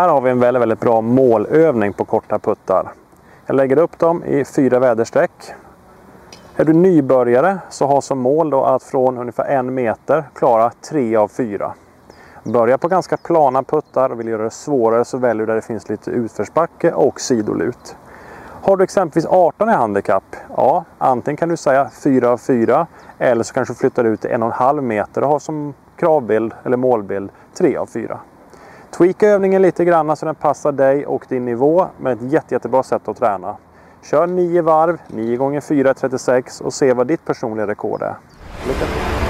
Här har vi en väldigt, väldigt bra målövning på korta puttar. Jag lägger upp dem i fyra väderstreck. Är du nybörjare så ha som mål då att från ungefär en meter klara tre av fyra. Börja på ganska plana puttar och vill göra det svårare så väljer du där det finns lite utförsbacke och sidolut. Har du exempelvis 18 i handikapp, ja antingen kan du säga 4 av 4 eller så kanske du flyttar ut till 1,5 meter och har som kravbild eller målbild 3 av 4. Tweaka övningen lite grann så den passar dig och din nivå med ett jätte, jättebra sätt att träna. Kör 9 varv, 9 gånger 4 36 och se vad ditt personliga rekord är. Lycka till!